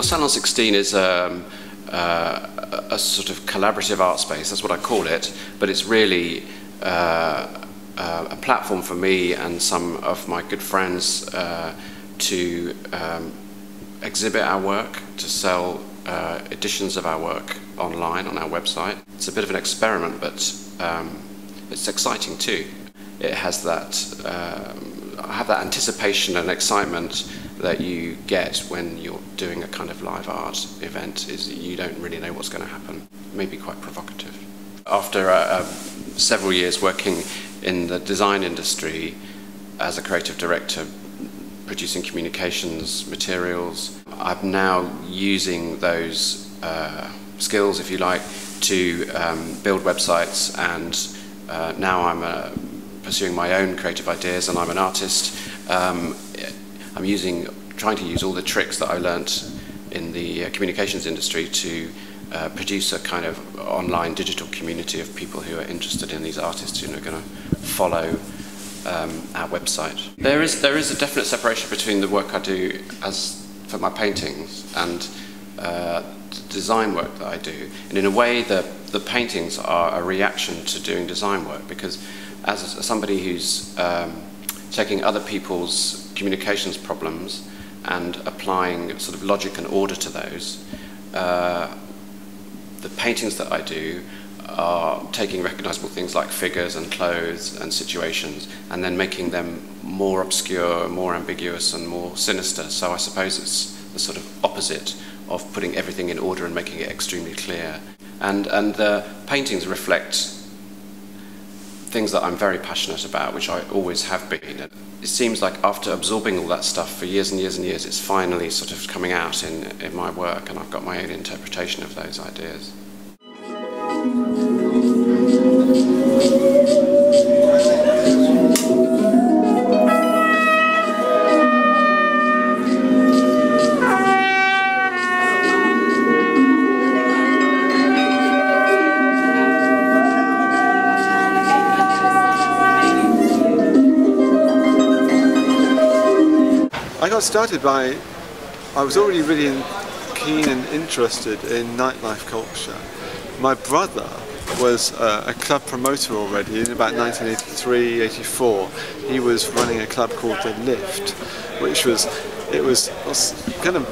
Well, Salon 16 is um, uh, a sort of collaborative art space, that's what I call it, but it's really a platform for me and some of my good friends uh, to um, exhibit our work, to sell uh, editions of our work online on our website. It's a bit of an experiment, but um, it's exciting too. It has that, um, I have that anticipation and excitement that you get when you're doing a kind of live art event is you don't really know what's going to happen. Maybe quite provocative. After uh, uh, several years working in the design industry as a creative director, producing communications materials, I'm now using those uh, skills, if you like, to um, build websites and uh, now I'm uh, pursuing my own creative ideas and I'm an artist. Um, I'm using, trying to use all the tricks that I learnt in the uh, communications industry to uh, produce a kind of online digital community of people who are interested in these artists who are going to follow um, our website. There is, there is a definite separation between the work I do as for my paintings and uh, design work that I do. And in a way, the, the paintings are a reaction to doing design work because as somebody who's um, taking other people's communications problems and applying sort of logic and order to those. Uh, the paintings that I do are taking recognizable things like figures and clothes and situations and then making them more obscure, more ambiguous and more sinister. So I suppose it's the sort of opposite of putting everything in order and making it extremely clear. And, and the paintings reflect things that I'm very passionate about, which I always have been. It seems like after absorbing all that stuff for years and years and years, it's finally sort of coming out in, in my work, and I've got my own interpretation of those ideas. Got started by, I was already really keen and interested in nightlife culture. My brother was uh, a club promoter already in about 1983, 84. He was running a club called The Lift, which was, it was, it was kind of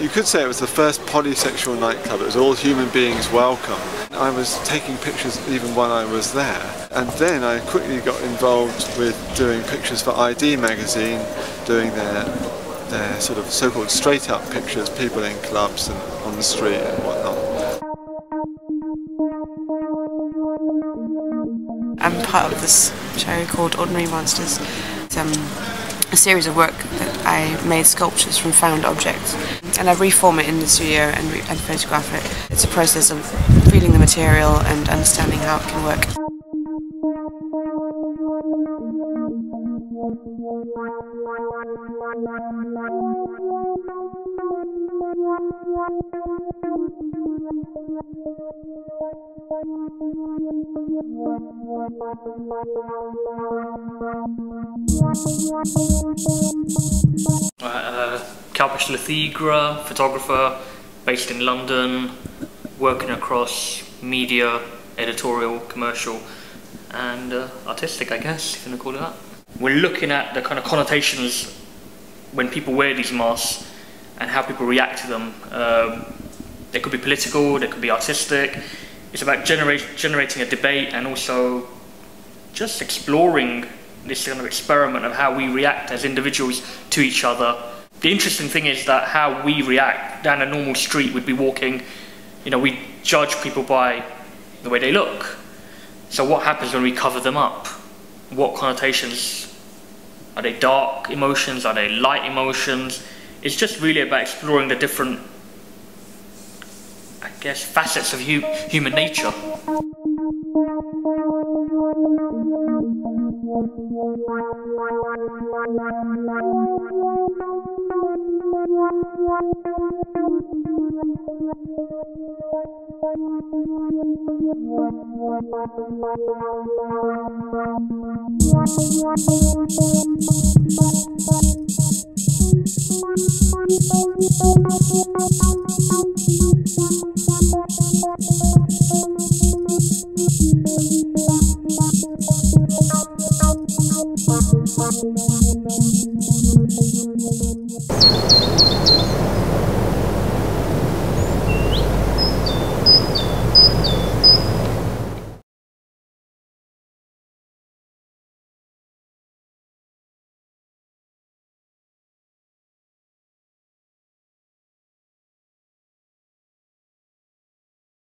you could say it was the first polysexual nightclub. It was all human beings welcome. I was taking pictures even while I was there. And then I quickly got involved with doing pictures for ID magazine, doing their their sort of so-called straight up pictures, people in clubs and on the street and whatnot. I'm part of this show called Ordinary Monsters. It's um, a series of work that I made sculptures from found objects. and I reform it in the studio and, and photograph it. It's a process of feeling the material and understanding how it can work. Uh, Lathigra, photographer based in London, working across media, editorial, commercial, and uh, artistic, I guess, if you want to call it that. We're looking at the kind of connotations when people wear these masks and how people react to them. Um, they could be political, they could be artistic. It's about generate, generating a debate and also just exploring this kind of experiment of how we react as individuals to each other. The interesting thing is that how we react down a normal street we'd be walking, you know, we judge people by the way they look. So what happens when we cover them up? What connotations? Are they dark emotions? Are they light emotions? It's just really about exploring the different, guess, facets of hu human nature.